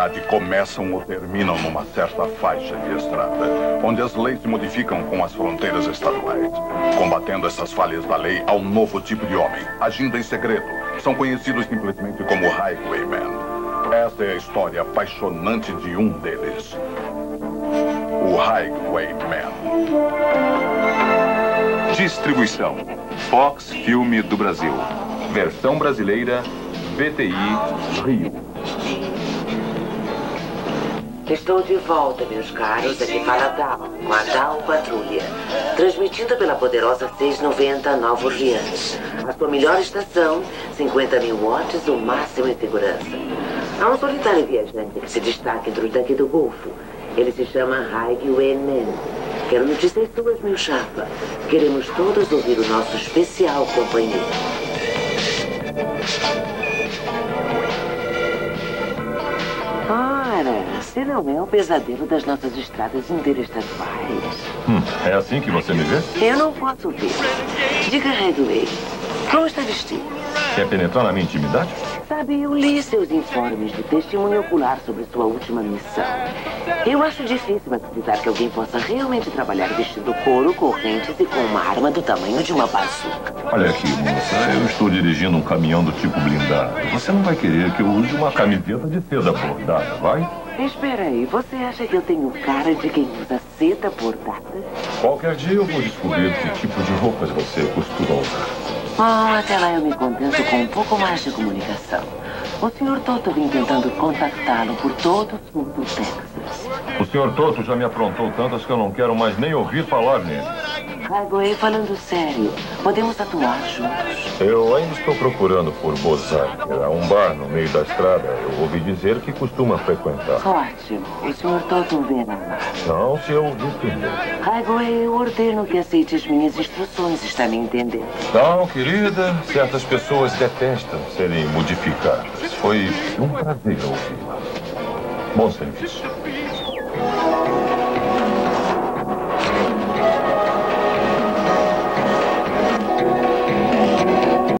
cidade começam ou terminam numa certa faixa de estrada, onde as leis se modificam com as fronteiras estaduais. Combatendo essas falhas da lei, há um novo tipo de homem, agindo em segredo. São conhecidos simplesmente como Highwaymen. Esta é a história apaixonante de um deles. O Highwayman. Distribuição: Fox Filme do Brasil. Versão brasileira: BTI Rio. Estou de volta, meus caros. Aqui fala Dal, com a Dal Patrulha. Transmitida pela poderosa 690 Nova Orleans. A sua melhor estação, 50 mil watts, o máximo em segurança. Há um solitário viajante que se destaca entre os daqui do Golfo. Ele se chama Highway Man. Quero notícias suas, meu chapa. Queremos todos ouvir o nosso especial companheiro. Se não é o pesadelo das nossas estradas interestaduais. Hum, é assim que você me vê? Eu não posso ver. Diga, Highway, como está vestido? Quer penetrar na minha intimidade? Sabe, eu li seus informes de testemunho ocular sobre sua última missão. Eu acho difícil acreditar que alguém possa realmente trabalhar vestido couro, correntes e com uma arma do tamanho de uma bazuca. Olha aqui, moça, eu estou dirigindo um caminhão do tipo blindado. Você não vai querer que eu use uma camiseta de seda bordada, vai? Espera aí, você acha que eu tenho cara de quem usa seda bordada? Qualquer dia eu vou descobrir que tipo de roupas você costuma usar. Oh, até lá eu me contento com um pouco mais de comunicação. O Sr. Toto vem tentando contactá-lo por todo o sul do Texas. O Sr. Toto já me aprontou tantas que eu não quero mais nem ouvir falar nele. Highway, falando sério, podemos atuar juntos. Eu ainda estou procurando por Bozak. Há um bar no meio da estrada. Eu ouvi dizer que costuma frequentar. Ótimo. O. Toto verá lá. Não, se eu primeiro. Highway, eu ordeno que aceite as minhas instruções, está me entendendo? Não, querida. Certas pessoas detestam serem modificadas. Foi um prazer ouvi-la. Bom serviço.